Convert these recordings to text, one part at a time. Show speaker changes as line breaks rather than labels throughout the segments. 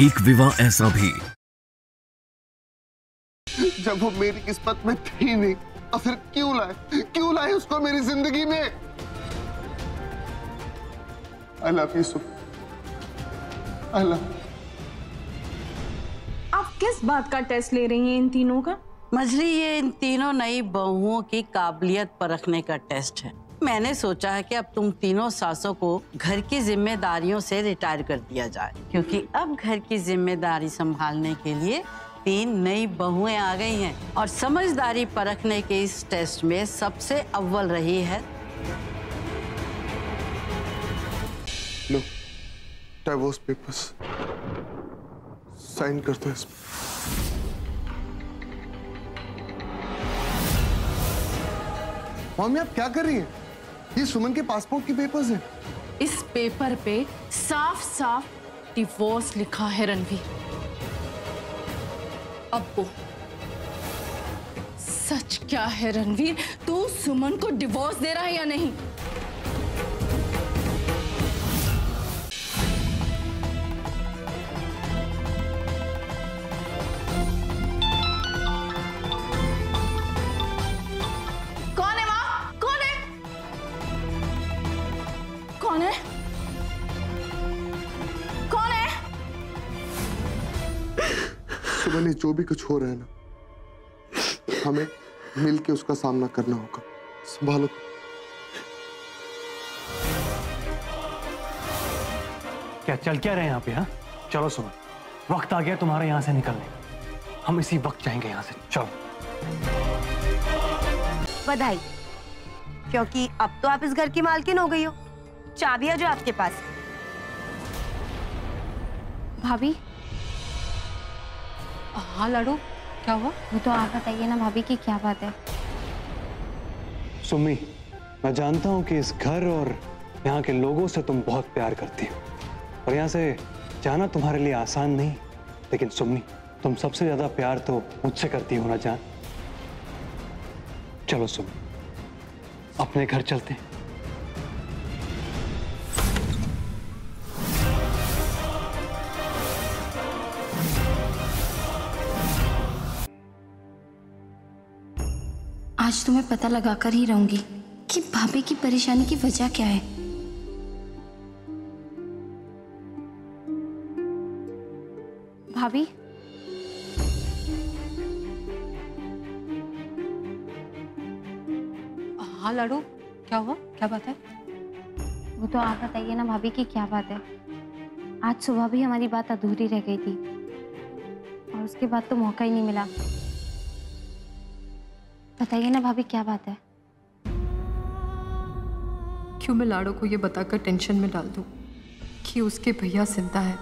एक विवाह ऐसा भी।
जब वो मेरी किस्मत में थी नहीं तो फिर क्यों लाए? क्यों लाए उसको मेरी ज़िंदगी में? I love you so I love
आप किस बात का टेस्ट ले रही हैं इन तीनों का?
मजली ये इन तीनों नई बहुओं की काबिलियत परखने का टेस्ट है। मैंने सोचा है कि अब तुम तीनों सासों को घर की जिम्मेदारियों से रिटायर कर दिया जाए, क्योंकि अब घर की ज़िम्मेदारी संभालने के लिए तीन नई बहुएँ आ गई हैं और समझदारी परखने के इस टेस्ट में सबसे अव्वल रही है।
लो डाइवोर्स पेपर्स साइन करते हैं मम्मी, आप क्या कर रही हैं? ये सुमन के पासपोर्ट के पेपर्स है।
इस पेपर पे साफ़ साफ़ डिवोर्स लिखा है रणवीर अब वो। सच क्या है रणवीर? तू सुमन को डिवोर्स दे रहा है या नहीं?
ये जो भी कुछ हो रहा है ना हमें मिलके उसका सामना करना होगा। संभालो।
क्या चल क्या रहे हैं यहाँ पे हाँ? चलो सुमन वक्त आ गया तुम्हारा यहाँ से निकलने का। हम इसी वक्त जाएँगे यहाँ से चलो।
बधाई क्योंकि अब तो आप इस घर की मालकिन हो गई हो। चाबियाँ जो आपके पास।
भाभी
हाँ लाडू क्या हुआ?
वो तो आप बताइए ना भाभी की क्या बात है?
सुमी मैं जानता हूँ कि इस घर और यहाँ के लोगों से तुम बहुत प्यार करती हो। और यहाँ से जाना तुम्हारे लिए आसान नहीं लेकिन सुमनी तुम सबसे ज़्यादा प्यार तो मुझसे करती हो ना जान? चलो सुन अपने घर चलते हैं।
तो मैं पता लगा कर ही रहूँगी कि भाभी की परेशानी की वजह क्या है। भाभी?
हाँ लाडू क्या हुआ? क्या बात है?
वो तो आप बताइए ना भाभी की क्या बात है। आज सुबह भी हमारी बात अधूरी रह गई थी और उसके बाद तो मौका ही नहीं मिला। बताइए ना भाभी, क्या बात है?
क्यों मैं लाड़ो को ये बताकर टेंशन में डाल दूँ कि उसके भैया ज़िंदा है?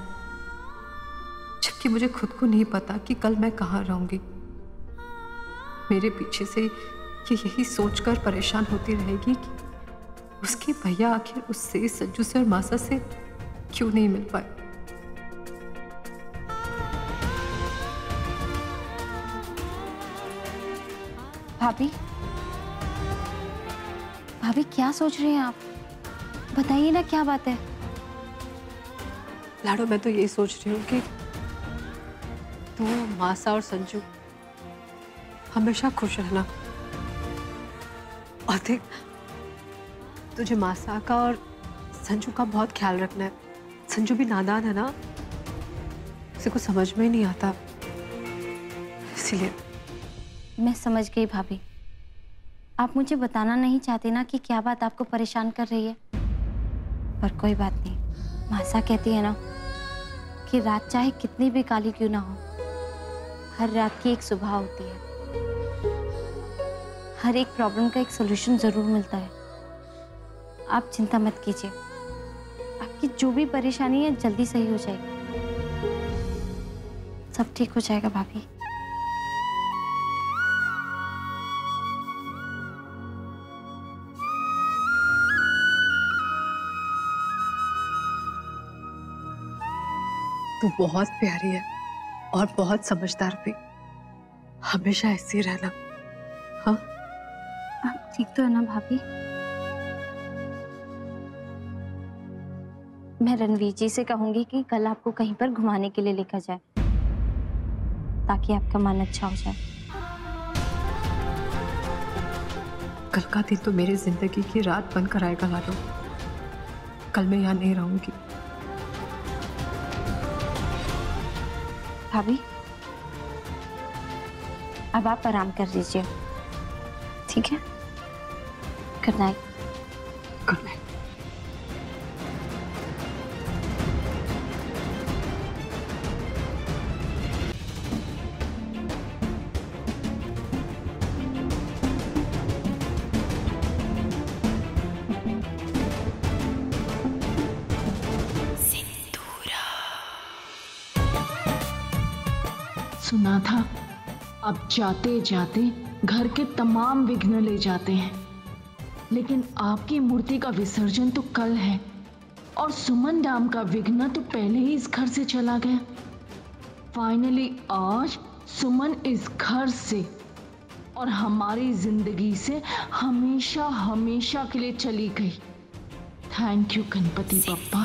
जबकि मुझे खुद को नहीं पता कि कल मैं कहाँ रहूँगी। मेरे पीछे से ये यही सोचकर परेशान होती रहेगी कि उसके भैया आखिर उससे सज्जू से और मासा से क्यों नहीं मिल पाए?
भाभी? भाभी, क्या सोच रहे हैं आप? बताइए ना, क्या बात है?
लाडो, मैं तो ये सोच रही हूँ कि तू, मासा और संजू हमेशा खुश रहना। और देख, तुझे मासा का और संजू का बहुत ख्याल रखना है। संजू भी नादान है ना? उसे कुछ समझ में ही नहीं आता। इसीलिए
मैं समझ गई भाभी। आप मुझे बताना नहीं चाहते ना कि क्या बात आपको परेशान कर रही है। पर कोई बात नहीं। मासा कहती है ना कि रात चाहे कितनी भी काली क्यों ना हो, हर रात की एक सुबह होती है। हर एक प्रॉब्लम का एक सोल्यूशन ज़रूर मिलता है। आप चिंता मत कीजिए। आपकी जो भी परेशानी है, जल्दी सही हो जाएगी। सब ठीक हो जाएगा भाभी।
तू बहुत प्यारी है और बहुत समझदार भी। हमेशा ऐसी रहना। हाँ?
आप ठीक तो है ना भाभी? मैं रणवीर जी से कहूँगी कि कल आपको कहीं पर घुमाने के लिए लेकर जाए ताकि आपका मन अच्छा हो जाए।
कल का दिन तो मेरी ज़िंदगी की रात बनकर आएगा लाडो कल मैं यहाँ नहीं रहूँगी।
भाभी। अब आप आराम कर लीजिए। ठीक है? गुड नाइट
सुना था। अब जाते जाते घर के तमाम विघ्न ले जाते हैं। लेकिन आपकी मूर्ति का विसर्जन तो कल है और सुमन डाम का विघ्न तो पहले ही इस घर से चला गया। फाइनली आज सुमन इस घर से और हमारी ज़िंदगी से हमेशा हमेशा के लिए चली गई। थैंक यू गणपति बप्पा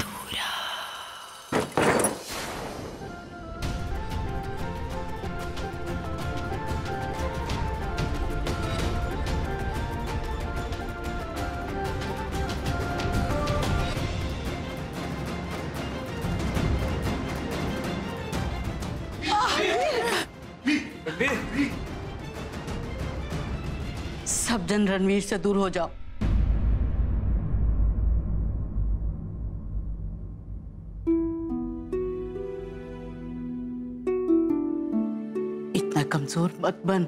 सब जन रणवीर से दूर हो जाओ। इतना कमज़ोर मत बन।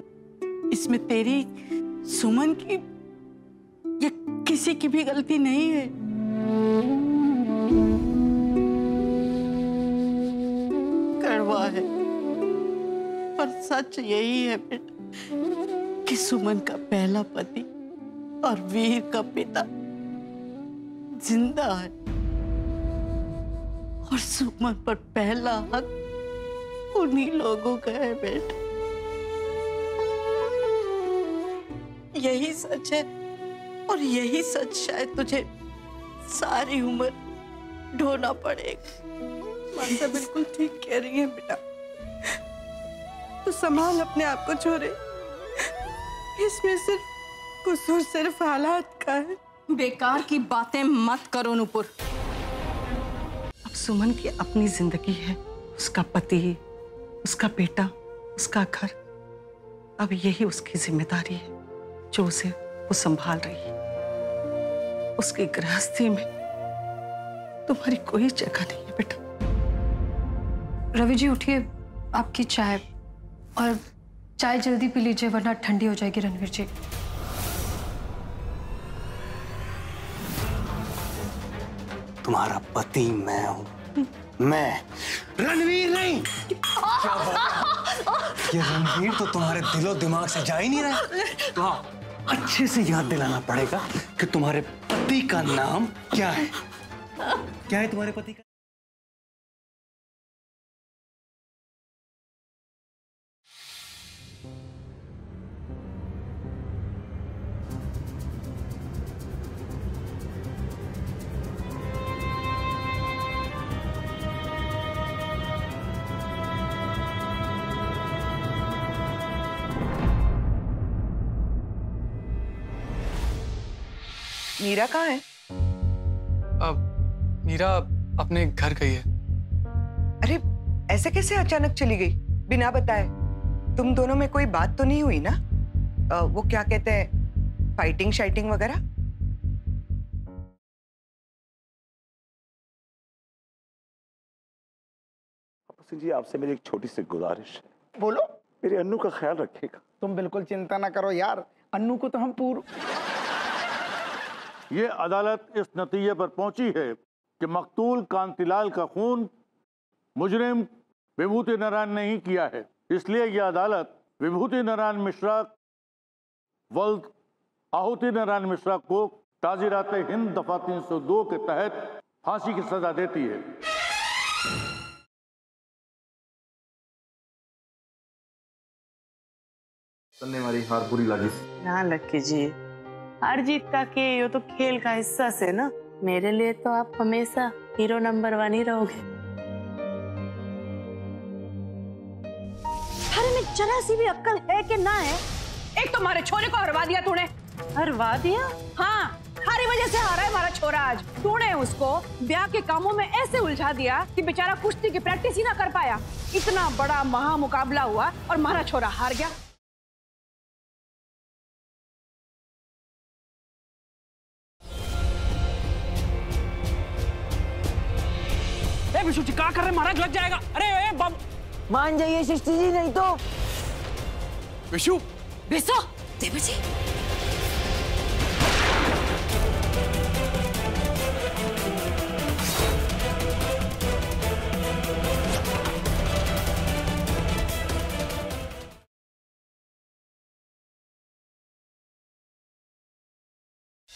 इसमें तेरी, सुमन की, या किसी की भी गलती नहीं है। कड़वा है, पर सच यही है, बेटा। कि सुमन का पहला पति और वीर का पिता ज़िंदा है। और सुमन पर पहला हक उन्हीं लोगों का है बेटा। यही सच है और यही सच शायद तुझे सारी उम्र ढोना पड़ेगा।
मानसा बिल्कुल ठीक कह रही है बेटा। तो संभाल अपने आप को छोरे इसमें सिर्फ़ कसूर सिर्फ़ हालात का है।
बेकार की बातें मत करो नुपुर।
अब सुमन की अपनी ज़िंदगी है उसका पति उसका बेटा उसका घर। अब यही उसकी ज़िम्मेदारी है जो उसे वो संभाल रही है। उसकी गृहस्थी में तुम्हारी कोई जगह नहीं है बेटा।
रवि जी उठिए आपकी चाय और चाय जल्दी पी लीजिए, वरना ठंडी हो जाएगी रणवीर जी।
तुम्हारा पति मैं हूँ। मैं। रणवीर नहीं! क्या? ये रणवीर तो तुम्हारे दिलो दिमाग से जा ही नहीं रहा तो अच्छे से याद दिलाना पड़ेगा कि तुम्हारे पति का नाम क्या है? क्या है तुम्हारे पति का?
मीरा कहाँ है?
अब मीरा अपने घर गई है।
अरे ऐसे कैसे अचानक चली गई? बिना बताए। तुम दोनों में कोई बात तो नहीं हुई ना? अ, वो क्या कहते हैं? फाइटिंग शाइटिंग वगैरह?
जी आपसे मेरी एक छोटी सी गुजारिश है।
बोलो।
मेरे अन्नू का ख्याल रखिएगा।
तुम बिल्कुल चिंता ना करो यार। अन्नू को तो हम पूर्व
ये अदालत इस नतीजे पर पहुँची है कि मकतूल कांतिलाल का खून मुजरिम विभूति नारायण ने ही किया है। इसलिए यह अदालत विभूति नारायण मिश्रा वल्द आहुति नारायण मिश्रा को ताजीरात हिंद दफ़ा 302 के तहत फांसी की सजा देती है।
तन्ने मारी हार बुरी लगी।
ना लक्की जी हार जीत का के ये तो खेल का हिस्सा से ना। मेरे लिए तो आप हमेशा
हीरो नंबर वन ही रहोगे।
अरे में जरा सी भी अक्ल है कि ना है? एक तो हमारे छोरे को हरवा दिया तूने।
हरवा दिया?
हाँ हमारी वजह से हारा है हमारा छोरा आज। तूने उसको ब्याह के कामों में ऐसे उलझा दिया कि बेचारा कुश्ती की प्रैक्टिस ही ना कर पाया। इतना बड़ा महा मुकाबला हुआ और हमारा छोरा हार गया।
विशु जी क्या कर रहे हैं? महाराज लग जाएगा। अरे ए बाब
मान जाइए सृष्टि जी नहीं तो
विशु।
बेसो देवर जी।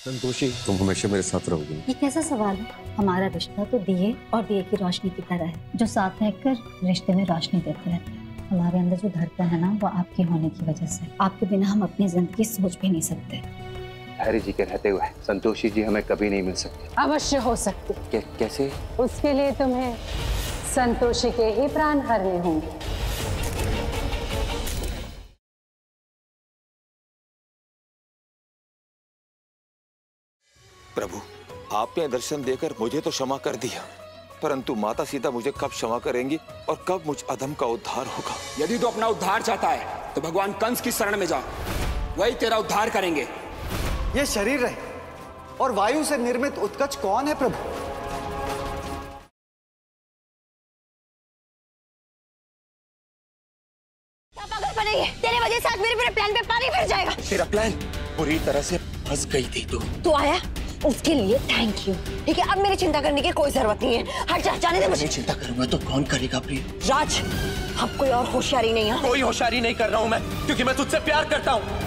संतोषी। तुम हमेशा मेरे साथ रहोगी।
ये कैसा सवाल है? हमारा रिश्ता तो दिए और दिए की रोशनी की तरह है जो साथ रहकर रिश्ते में रोशनी देते रहते हैं। हमारे अंदर जो धड़कन है ना वो आपके होने की वजह से आपके बिना हम अपनी ज़िंदगी सोच भी नहीं सकते।
हैरी जी के रहते हुए संतोषी जी हमें कभी नहीं मिल सकते।
अवश्य हो सकती।
कै, कैसे?
उसके लिए तुम्हें संतोषी के ही प्राण हरने होंगे।
प्रभु आपने दर्शन देकर मुझे तो क्षमा कर दिया। परंतु माता सीता मुझे कब क्षमा करेंगी और कब मुझ अधम का उद्धार होगा?
यदि तू अपना उद्धार चाहता है तो भगवान कंस की शरण में जा। वही तेरा उद्धार करेंगे।
ये शरीर है और वायु से निर्मित उत्कच कौन है प्रभु?
बनेंगे। तेरे वजह से आज मेरे पूरे प्लान पे पानी फिर जाएगा।
तेरा प्लान बुरी तरह से फंस गई थी तू।
तू आया? उसके लिए थैंक यू ठीक है अब मेरी चिंता करने की कोई ज़रूरत नहीं है। हर जा जाने दे मुझे।
चिंता करूँगा तो कौन करेगा प्रिय
राज अब कोई और होशियारी नहीं है।
कोई होशियारी नहीं कर रहा हूँ मैं क्योंकि मैं तुझसे प्यार करता हूँ।